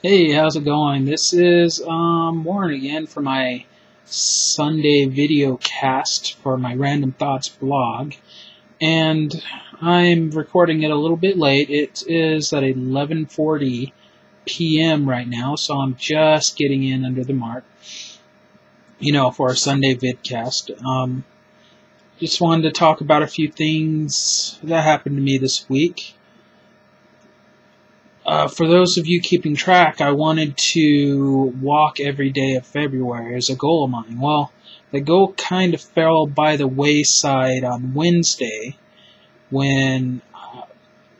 Hey, how's it going? This is um, Warren again for my Sunday video cast for my Random Thoughts blog. And I'm recording it a little bit late. It is at 11:40 p.m. right now, so I'm just getting in under the mark. You know, for a Sunday vidcast. Um, just wanted to talk about a few things that happened to me this week. Uh, for those of you keeping track, I wanted to walk every day of February as a goal of mine. Well, the goal kind of fell by the wayside on Wednesday when uh,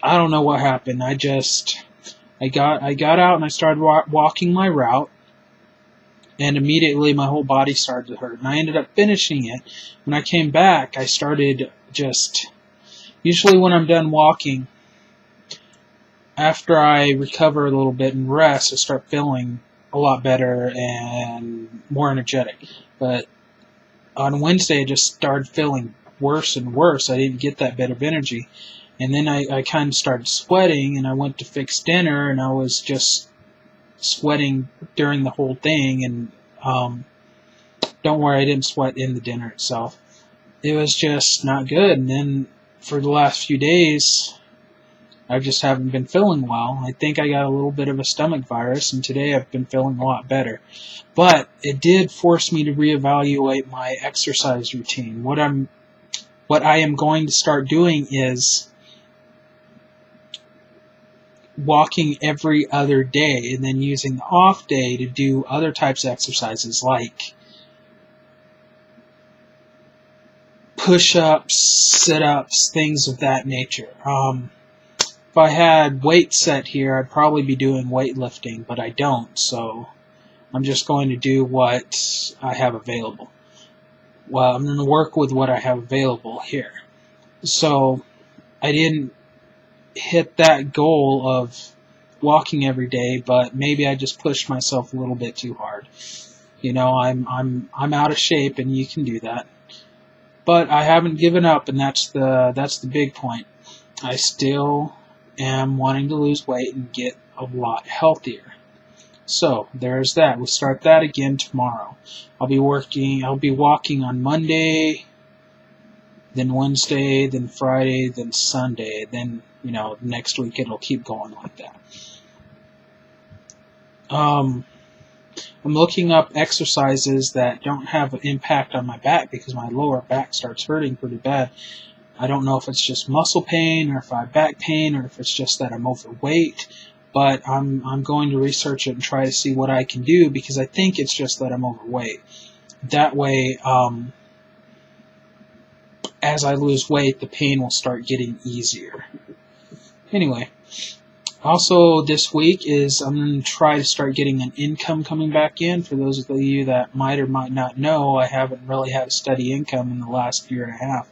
I don't know what happened. I just I got I got out and I started wa- walking my route, and immediately my whole body started to hurt. And I ended up finishing it. When I came back, I started just usually when I'm done walking after I recover a little bit and rest, I start feeling a lot better and more energetic. But on Wednesday, I just started feeling worse and worse. I didn't get that bit of energy. And then I, I kind of started sweating, and I went to fix dinner, and I was just sweating during the whole thing. And um, don't worry, I didn't sweat in the dinner itself. It was just not good. And then for the last few days, I just haven't been feeling well. I think I got a little bit of a stomach virus, and today I've been feeling a lot better. But it did force me to reevaluate my exercise routine. What I'm, what I am going to start doing is walking every other day, and then using the off day to do other types of exercises like push-ups, sit-ups, things of that nature. Um, I had weight set here, I'd probably be doing weightlifting, but I don't, so I'm just going to do what I have available. Well, I'm going to work with what I have available here. So I didn't hit that goal of walking every day, but maybe I just pushed myself a little bit too hard. You know, I'm I'm I'm out of shape and you can do that. But I haven't given up and that's the that's the big point. I still am wanting to lose weight and get a lot healthier. So there's that. We'll start that again tomorrow. I'll be working, I'll be walking on Monday, then Wednesday, then Friday, then Sunday, then, you know, next week it'll keep going like that. Um, I'm looking up exercises that don't have an impact on my back because my lower back starts hurting pretty bad. I don't know if it's just muscle pain or if I have back pain or if it's just that I'm overweight, but I'm I'm going to research it and try to see what I can do because I think it's just that I'm overweight. That way, um, as I lose weight, the pain will start getting easier. Anyway, also this week is I'm going to try to start getting an income coming back in. For those of you that might or might not know, I haven't really had a steady income in the last year and a half.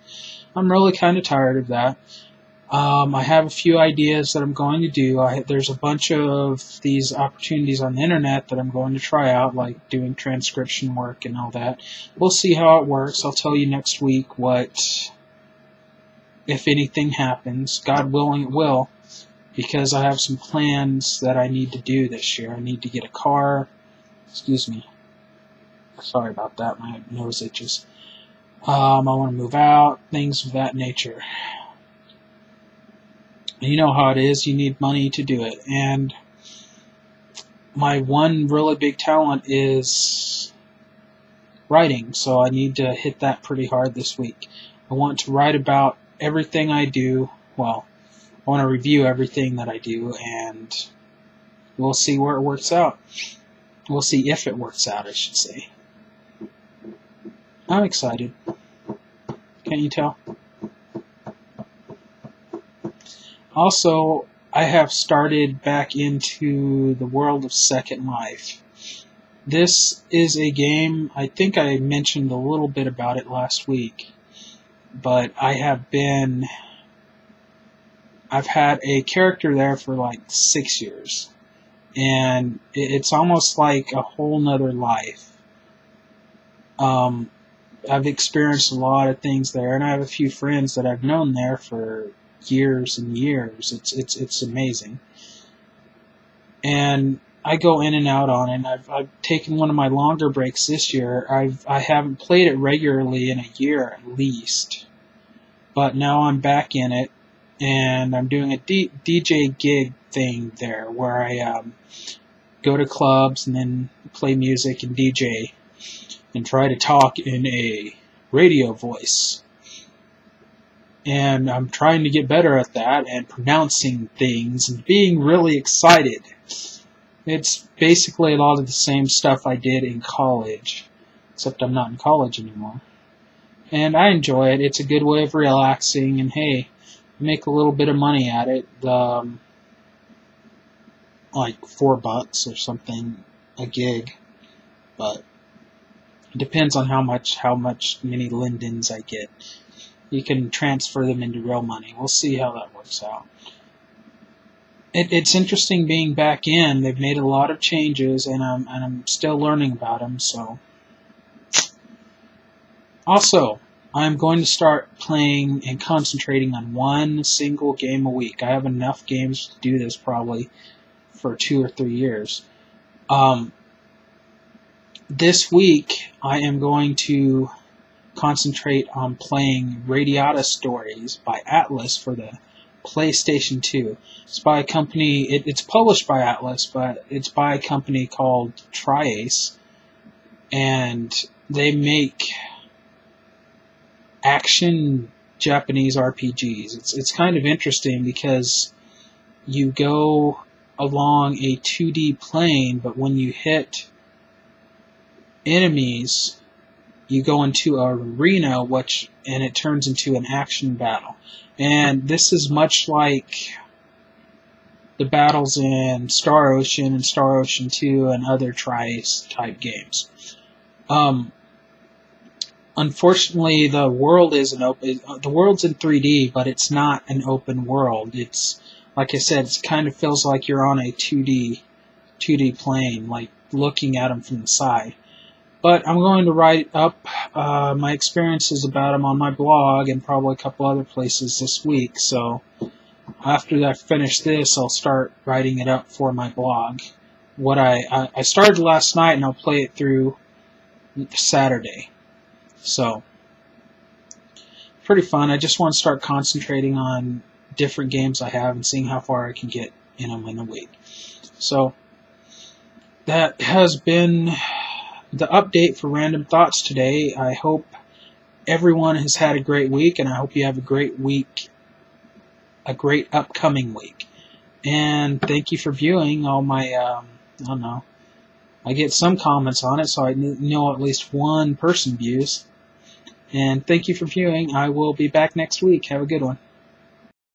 I'm really kind of tired of that. Um, I have a few ideas that I'm going to do. I, there's a bunch of these opportunities on the internet that I'm going to try out, like doing transcription work and all that. We'll see how it works. I'll tell you next week what, if anything happens. God willing, it will, because I have some plans that I need to do this year. I need to get a car. Excuse me. Sorry about that. My nose itches. Um, I want to move out, things of that nature. You know how it is, you need money to do it. And my one really big talent is writing, so I need to hit that pretty hard this week. I want to write about everything I do. Well, I want to review everything that I do, and we'll see where it works out. We'll see if it works out, I should say. I'm excited. Can't you tell? Also, I have started back into the world of Second Life. This is a game, I think I mentioned a little bit about it last week, but I have been. I've had a character there for like six years, and it's almost like a whole nother life. Um, I've experienced a lot of things there, and I have a few friends that I've known there for years and years. It's it's it's amazing, and I go in and out on it. I've, I've taken one of my longer breaks this year. I've I haven't played it regularly in a year at least, but now I'm back in it, and I'm doing a D, DJ gig thing there where I um, go to clubs and then play music and DJ and try to talk in a radio voice. And I'm trying to get better at that and pronouncing things and being really excited. It's basically a lot of the same stuff I did in college, except I'm not in college anymore. And I enjoy it. It's a good way of relaxing, and hey, make a little bit of money at it. Um, like four bucks or something a gig, but depends on how much how much many lindens I get. You can transfer them into real money. We'll see how that works out. It, it's interesting being back in. They've made a lot of changes, and I'm and I'm still learning about them. So, also, I'm going to start playing and concentrating on one single game a week. I have enough games to do this probably for two or three years. Um, this week, I am going to concentrate on playing Radiata Stories by Atlus for the PlayStation 2. It's by a company, it, it's published by Atlus, but it's by a company called Tri-Ace, and they make action Japanese RPGs. It's, it's kind of interesting because you go along a 2D plane, but when you hit enemies, you go into a arena, which and it turns into an action battle. And this is much like the battles in Star Ocean and Star Ocean 2 and other Tri-Ace type games. Um, unfortunately, the world is an open. The world's in 3D, but it's not an open world. It's like I said, it kind of feels like you're on a 2D 2D plane, like looking at them from the side. But I'm going to write up uh, my experiences about them on my blog and probably a couple other places this week. So after I finish this, I'll start writing it up for my blog. What I I, I started last night and I'll play it through Saturday. So pretty fun. I just want to start concentrating on different games I have and seeing how far I can get in them in a week. So that has been the update for Random Thoughts today. I hope everyone has had a great week, and I hope you have a great week, a great upcoming week. And thank you for viewing all my, um, I don't know, I get some comments on it, so I know at least one person views. And thank you for viewing. I will be back next week. Have a good one.